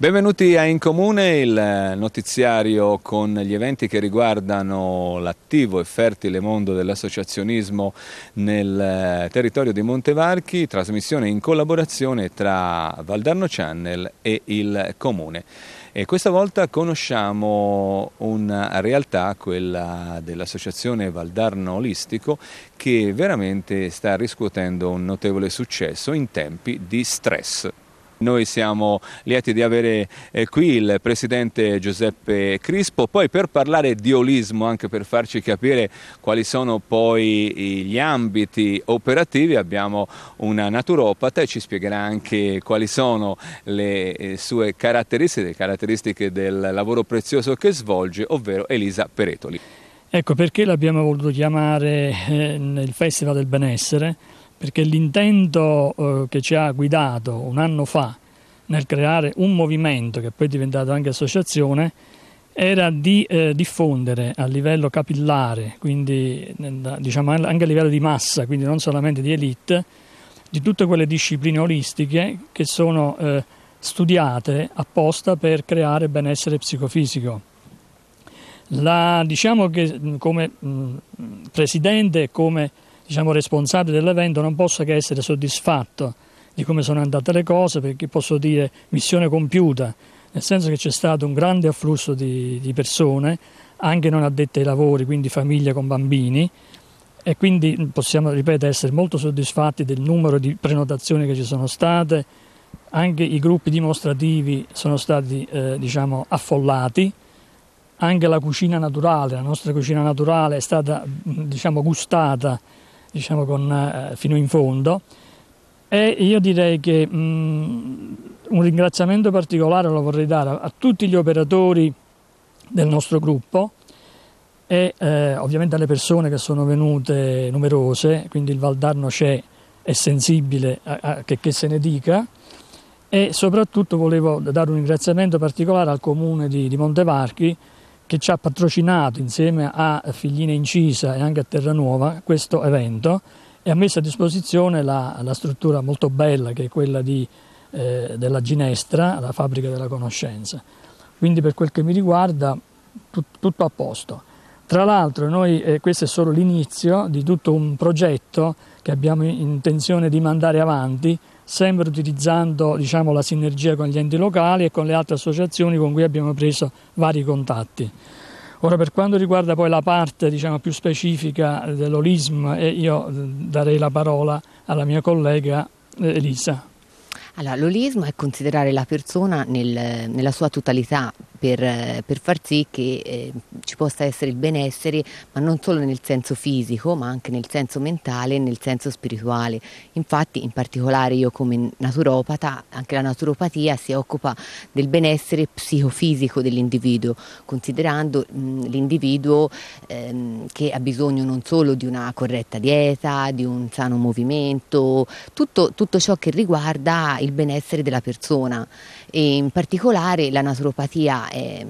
Benvenuti a In Comune, il notiziario con gli eventi che riguardano l'attivo e fertile mondo dell'associazionismo nel territorio di Montevarchi, trasmissione in collaborazione tra Valdarno Channel e il Comune. E questa volta conosciamo una realtà, quella dell'associazione Valdarno Olistico, che veramente sta riscuotendo un notevole successo in tempi di stress. Noi siamo lieti di avere eh, qui il presidente Giuseppe Crispo, poi per parlare di olismo, anche per farci capire quali sono poi gli ambiti operativi, abbiamo una naturopata e ci spiegherà anche quali sono le eh, sue caratteristiche, le caratteristiche del lavoro prezioso che svolge, ovvero Elisa Peretoli. Ecco perché l'abbiamo voluto chiamare eh, il Festival del Benessere perché l'intento eh, che ci ha guidato un anno fa nel creare un movimento che poi è diventato anche associazione era di eh, diffondere a livello capillare, quindi diciamo anche a livello di massa, quindi non solamente di elite, di tutte quelle discipline olistiche che sono eh, studiate apposta per creare benessere psicofisico. La, diciamo che come mh, presidente e come diciamo, responsabile dell'evento non posso che essere soddisfatto di come sono andate le cose perché posso dire missione compiuta, nel senso che c'è stato un grande afflusso di, di persone, anche non addette ai lavori, quindi famiglie con bambini e quindi possiamo, ripeto, essere molto soddisfatti del numero di prenotazioni che ci sono state, anche i gruppi dimostrativi sono stati eh, diciamo, affollati, anche la cucina naturale, la nostra cucina naturale è stata diciamo, gustata diciamo con, eh, fino in fondo. E io direi che mh, mm, un ringraziamento particolare lo vorrei dare a, a tutti gli operatori del nostro gruppo e eh, ovviamente alle persone che sono venute numerose, quindi il Valdarno c'è, è sensibile a, a che, che, se ne dica e soprattutto volevo dare un ringraziamento particolare al comune di, di Montevarchi che ci ha patrocinato insieme a Figline Incisa e anche a Terranuova questo evento e ha messo a disposizione la, la struttura molto bella che è quella di, eh, della Ginestra, la fabbrica della conoscenza. Quindi per quel che mi riguarda tut, tutto a posto. Tra l'altro noi, eh, questo è solo l'inizio di tutto un progetto che abbiamo intenzione di mandare avanti sempre utilizzando diciamo, la sinergia con gli enti locali e con le altre associazioni con cui abbiamo preso vari contatti. Ora per quanto riguarda poi la parte diciamo, più specifica dell'olism, eh, io darei la parola alla mia collega eh, Elisa. Allora, l'olismo è considerare la persona nel, nella sua totalità, per, per far sì che eh, ci possa essere il benessere, ma non solo nel senso fisico, ma anche nel senso mentale e nel senso spirituale. Infatti, in particolare io come naturopata, anche la naturopatia si occupa del benessere psicofisico dell'individuo, considerando mh, l'individuo ehm, che ha bisogno non solo di una corretta dieta, di un sano movimento, tutto, tutto ciò che riguarda il benessere della persona e in particolare la naturopatia è,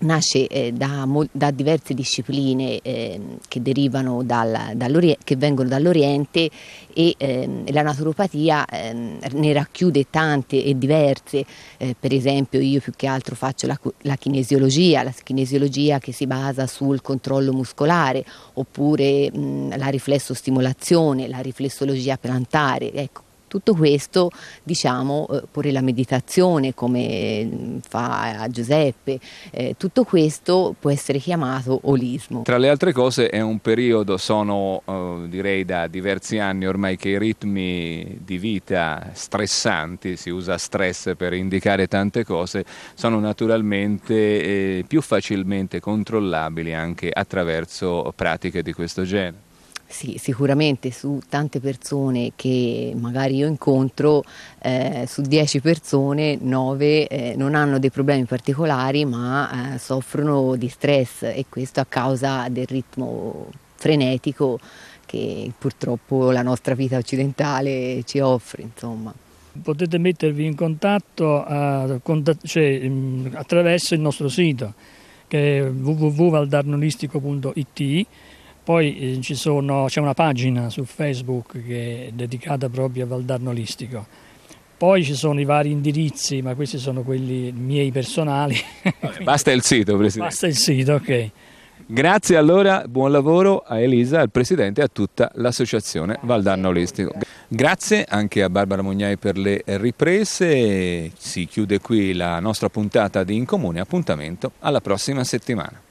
nasce eh, da, da, diverse discipline eh, che, dal, che, vengono dall'Oriente e eh, la naturopatia ehm, ne racchiude tante e diverse, eh, per esempio io più che altro faccio la, la, kinesiologia, la kinesiologia che si basa sul controllo muscolare oppure mh, la riflessostimolazione, la riflessologia plantare, ecco, tutto questo, diciamo, eh, pure la meditazione come mm, fa Giuseppe, eh, tutto questo può essere chiamato olismo. Tra le altre cose è un periodo, sono eh, direi da diversi anni ormai che i ritmi di vita stressanti, si usa stress per indicare tante cose, sono naturalmente eh, più facilmente controllabili anche attraverso pratiche di questo genere. Sì, sicuramente su tante persone che magari io incontro, eh, su 10 persone 9 eh, non hanno dei problemi particolari ma eh, soffrono di stress e questo a causa del ritmo frenetico che purtroppo la nostra vita occidentale ci offre. Insomma. Potete mettervi in contatto cioè, attraverso il nostro sito che è www.valdarnolistico.it poi eh, sono, c'è una pagina su Facebook che è dedicata proprio a Valdarno Listico. Poi ci sono i vari indirizzi, ma questi sono quelli miei personali. Basta il sito, Presidente. Basta il sito, ok. Grazie allora, buon lavoro a Elisa, al Presidente e a tutta l'associazione Valdarno Olistico. Grazie anche a Barbara Mugnai per le riprese, si chiude qui la nostra puntata di In Comune, appuntamento alla prossima settimana.